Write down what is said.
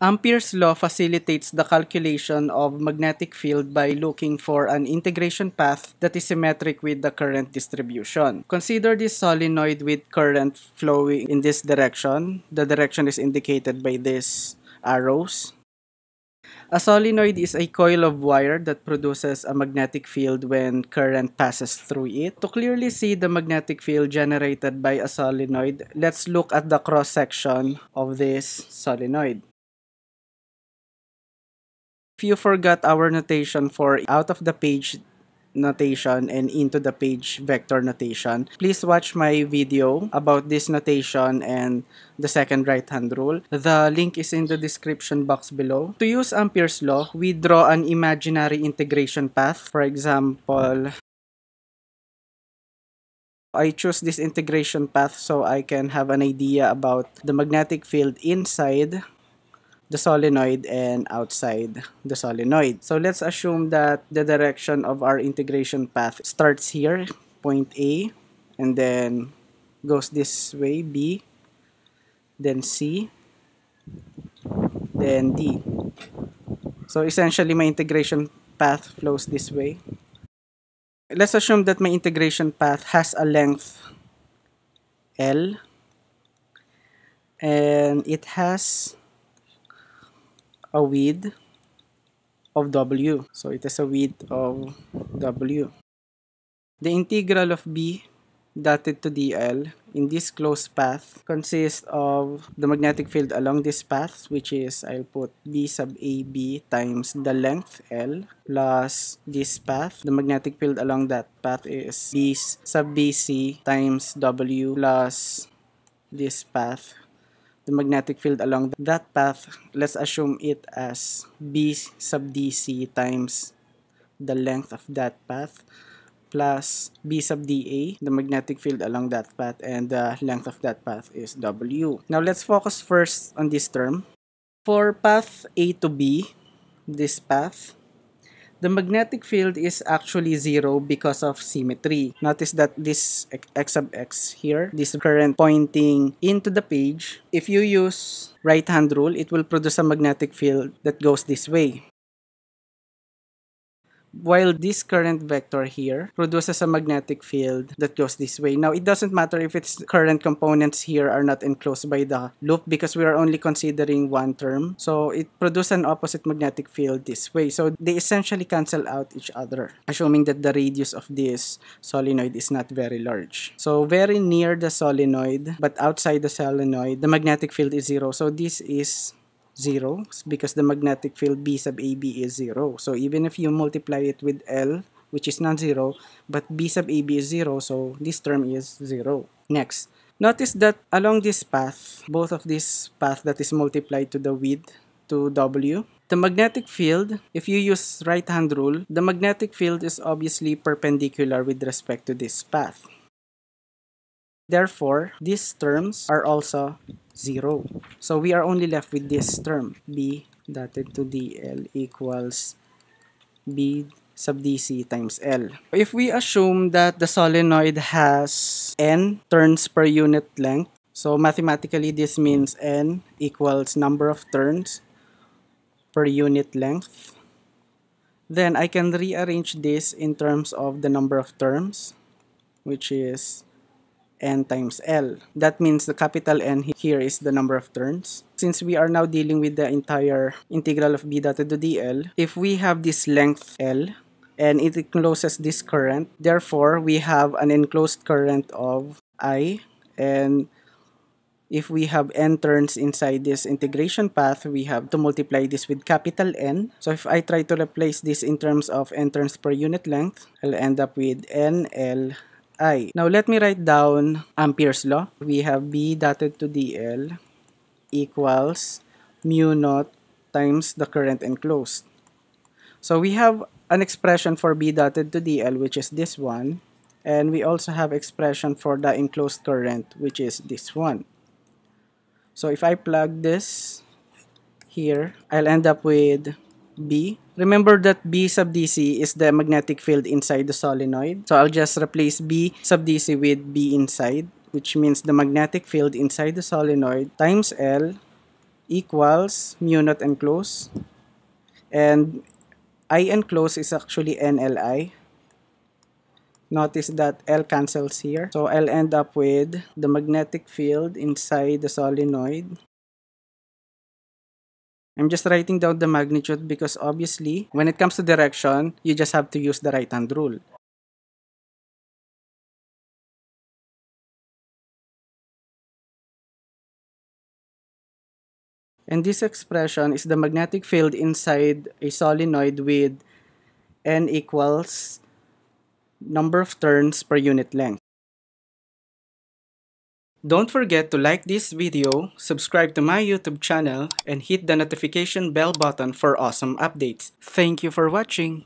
Ampere's law facilitates the calculation of magnetic field by looking for an integration path that is symmetric with the current distribution. Consider this solenoid with current flowing in this direction. The direction is indicated by these arrows. A solenoid is a coil of wire that produces a magnetic field when current passes through it. To clearly see the magnetic field generated by a solenoid, let's look at the cross-section of this solenoid. If you forgot our notation for out of the page notation and into the page vector notation, please watch my video about this notation and the second right hand rule. The link is in the description box below. To use Ampere's law, we draw an imaginary integration path. For example, I choose this integration path so I can have an idea about the magnetic field inside the solenoid and outside the solenoid. So let's assume that the direction of our integration path starts here, point A, and then goes this way, B, then C, then D. So essentially my integration path flows this way. Let's assume that my integration path has a length L and it has a width of W. So it is a width of W. The integral of B dotted to dl in this closed path consists of the magnetic field along this path which is I'll put B sub AB times the length L plus this path. The magnetic field along that path is B sub BC times W plus this path the magnetic field along that path, let's assume it as B sub dc times the length of that path plus B sub dA, the magnetic field along that path, and the length of that path is W. Now let's focus first on this term. For path A to B, this path, the magnetic field is actually zero because of symmetry. Notice that this x sub x here, this current pointing into the page, if you use right hand rule, it will produce a magnetic field that goes this way while this current vector here produces a magnetic field that goes this way. Now, it doesn't matter if its current components here are not enclosed by the loop because we are only considering one term. So, it produces an opposite magnetic field this way. So, they essentially cancel out each other, assuming that the radius of this solenoid is not very large. So, very near the solenoid, but outside the solenoid, the magnetic field is zero. So, this is 0 because the magnetic field B sub AB is 0. So even if you multiply it with L, which is non-zero, but B sub AB is 0, so this term is 0. Next, notice that along this path, both of this path that is multiplied to the width to W, the magnetic field, if you use right-hand rule, the magnetic field is obviously perpendicular with respect to this path. Therefore, these terms are also 0. So we are only left with this term, b dotted to dl equals b sub dc times L. If we assume that the solenoid has n turns per unit length, so mathematically this means n equals number of turns per unit length, then I can rearrange this in terms of the number of terms, which is n times L. That means the capital N here is the number of turns. Since we are now dealing with the entire integral of b dotted to dl, if we have this length L, and it encloses this current, therefore we have an enclosed current of I, and if we have n turns inside this integration path, we have to multiply this with capital N. So if I try to replace this in terms of n turns per unit length, I'll end up with NL I. Now let me write down Ampere's law. We have B dotted to DL equals mu naught times the current enclosed. So we have an expression for B dotted to DL which is this one and we also have expression for the enclosed current which is this one. So if I plug this here, I'll end up with B. Remember that B sub DC is the magnetic field inside the solenoid. So I'll just replace B sub DC with B inside, which means the magnetic field inside the solenoid times L equals mu naught enclosed and I enclosed is actually NLI. Notice that L cancels here. So I'll end up with the magnetic field inside the solenoid. I'm just writing down the magnitude because obviously, when it comes to direction, you just have to use the right hand rule. And this expression is the magnetic field inside a solenoid with n equals number of turns per unit length. Don't forget to like this video, subscribe to my YouTube channel, and hit the notification bell button for awesome updates. Thank you for watching!